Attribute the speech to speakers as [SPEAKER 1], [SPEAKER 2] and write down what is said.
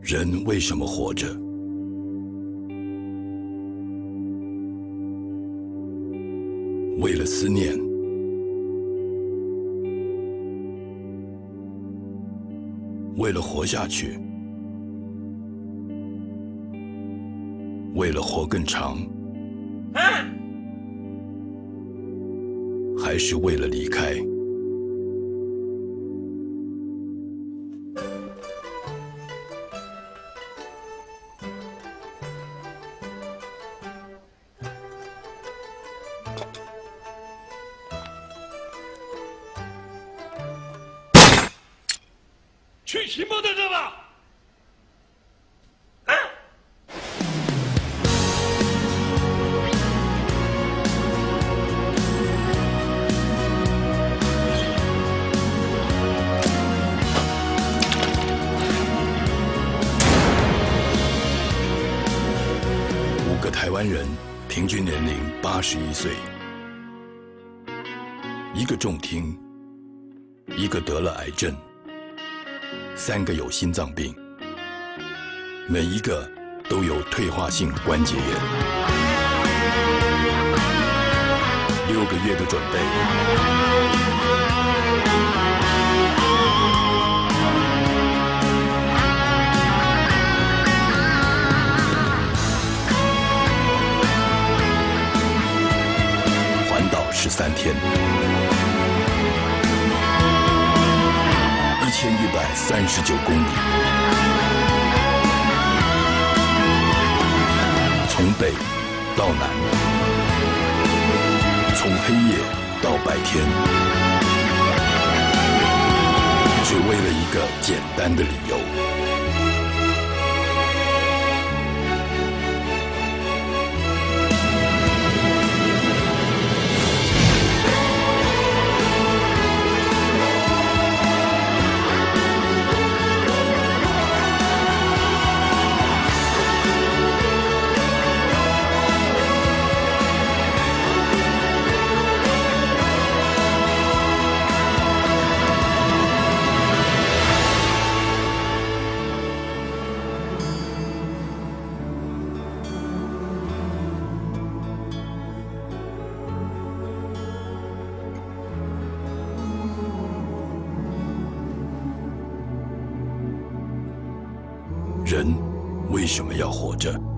[SPEAKER 1] 人为什么活着？为了思念，为了活下去，为了活更长，还是为了离开？
[SPEAKER 2] 去骑摩托车吧！
[SPEAKER 1] 五个台湾人，平均年龄八十一岁，一个重听，一个得了癌症，三个有心脏病，每一个都有退化性关节炎。六个月的准备，环岛十三天，三十九公里，从北到南，从黑夜到白天，只为了一个简单的理由。人为什么要活着？